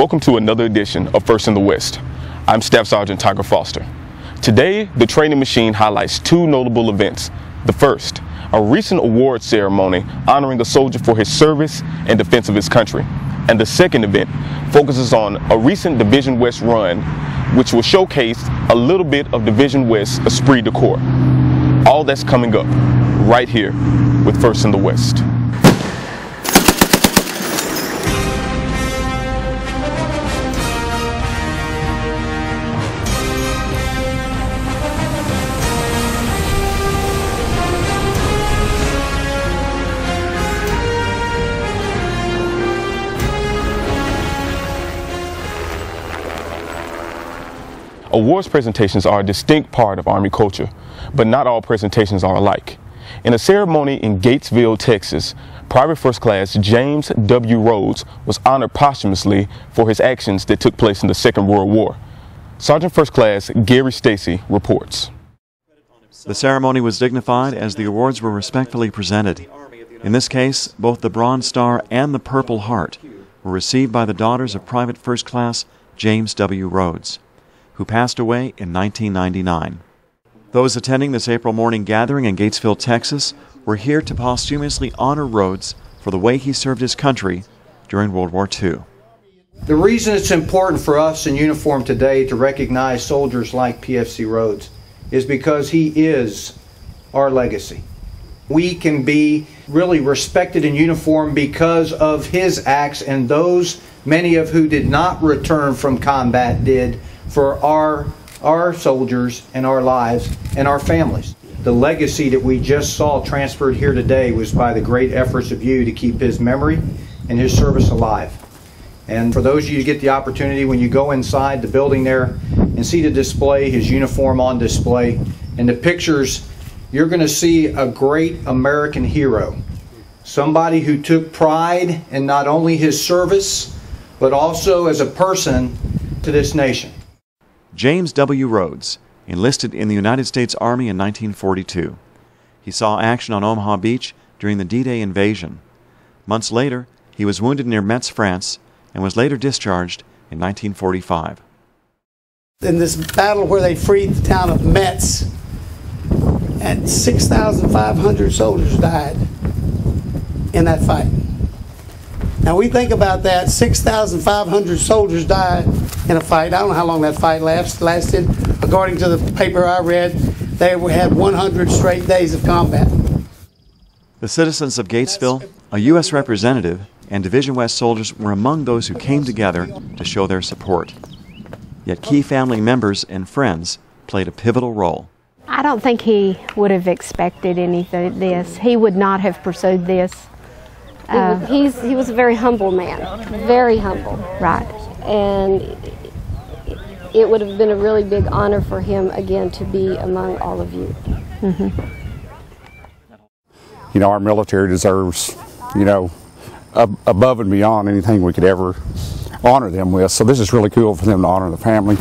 Welcome to another edition of First in the West. I'm Staff Sergeant Tiger Foster. Today, the training machine highlights two notable events. The first, a recent award ceremony honoring a soldier for his service and defense of his country. And the second event focuses on a recent Division West run, which will showcase a little bit of Division West esprit de corps. All that's coming up right here with First in the West. Awards presentations are a distinct part of Army culture, but not all presentations are alike. In a ceremony in Gatesville, Texas, Private First Class James W. Rhoads was honored posthumously for his actions that took place in the Second World War. Sergeant First Class Gary Stacy reports. The ceremony was dignified as the awards were respectfully presented. In this case, both the Bronze Star and the Purple Heart were received by the daughters of Private First Class James W. Rhoads who passed away in 1999. Those attending this April morning gathering in Gatesville, Texas, were here to posthumously honor Rhoads for the way he served his country during World War II. The reason it's important for us in uniform today to recognize soldiers like PFC Rhoads is because he is our legacy. We can be really respected in uniform because of his acts and those, many of who did not return from combat, did for our, our soldiers and our lives and our families. The legacy that we just saw transferred here today was by the great efforts of you to keep his memory and his service alive. And for those of you who get the opportunity, when you go inside the building there and see the display, his uniform on display, and the pictures, you're going to see a great American hero. Somebody who took pride in not only his service, but also as a person to this nation. James W. Rhoads enlisted in the United States Army in 1942. He saw action on Omaha Beach during the D Day invasion. Months later, he was wounded near Metz, France, and was later discharged in 1945. In this battle where they freed the town of Metz, and 6,500 soldiers died in that fight. Now we think about that 6,500 soldiers died in a fight. I don't know how long that fight last, lasted. According to the paper I read, they had 100 straight days of combat. The citizens of Gatesville, a U.S. representative, and Division West soldiers were among those who came together to show their support. Yet key family members and friends played a pivotal role. I don't think he would have expected anything this. He would not have pursued this. Uh, he's he was a very humble man, very humble. Right. And it would have been a really big honor for him again to be among all of you. Mm-hmm. You know, our military deserves, you know, ab- above and beyond anything we could ever honor them with. So this is really cool for them to honor the family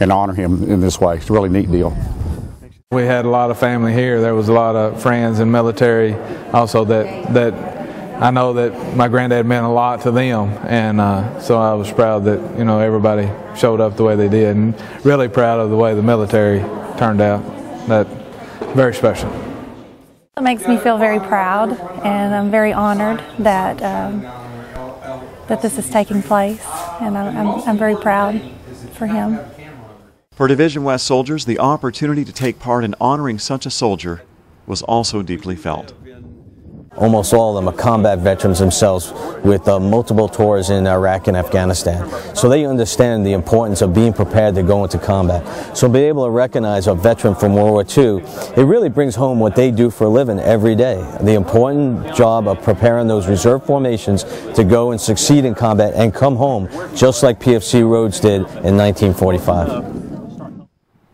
and honor him in this way. It's a really neat deal. We had a lot of family here. There was a lot of friends and military also that that I know that my granddad meant a lot to them, and uh, so I was proud that you know everybody showed up the way they did, and really proud of the way the military turned out. That very special. It makes me feel very proud, and I'm very honored that um, that this is taking place, and I'm, I'm, I'm very proud for him. For Division West soldiers, the opportunity to take part in honoring such a soldier was also deeply felt. Almost all of them are combat veterans themselves with uh, multiple tours in Iraq and Afghanistan. So they understand the importance of being prepared to go into combat. So being able to recognize a veteran from World War II, it really brings home what they do for a living every day. The important job of preparing those reserve formations to go and succeed in combat and come home, just like PFC Rhoads did in 1945.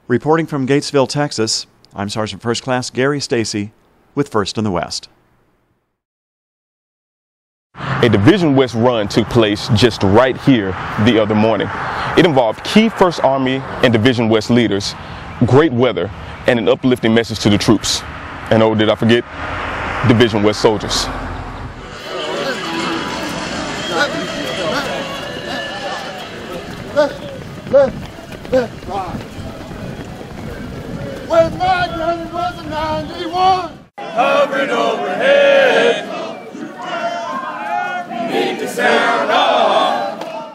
Reporting from Gatesville, Texas, I'm Sergeant First Class Gary Stacy with First in the West. A Division West run took place just right here the other morning. It involved key 1st Army and Division West leaders, great weather, and an uplifting message to the troops. And oh, did I forget? Division West soldiers. left, left, left, right. When my granny was a 91. Hovering overhead. Meet sound of.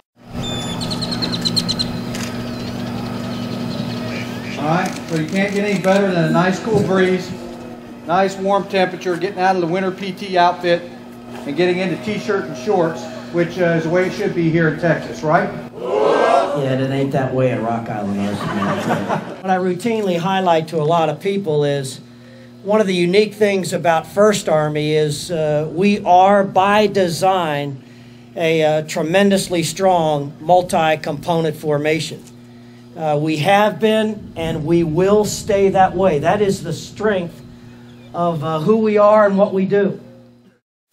All right, so you can't get any better than a nice cool breeze, nice warm temperature, getting out of the winter PT outfit and getting into t-shirt and shorts, which uh, is the way it should be here in Texas, right? Yeah, it ain't that way at Rock Island. what I routinely highlight to a lot of people is one of the unique things about First Army is uh, we are by design a uh, tremendously strong multi-component formation. Uh, we have been and we will stay that way. That is the strength of uh, who we are and what we do.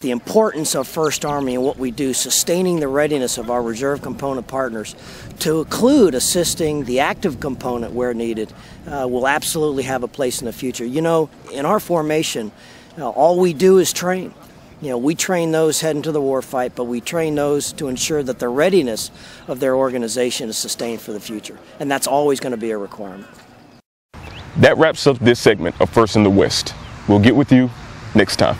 The importance of First Army and what we do, sustaining the readiness of our reserve component partners to include assisting the active component where needed, uh, will absolutely have a place in the future. You know, in our formation, uh, all we do is train. You know, we train those heading to the warfight, but we train those to ensure that the readiness of their organization is sustained for the future. And that's always going to be a requirement. That wraps up this segment of First in the West. We'll get with you next time.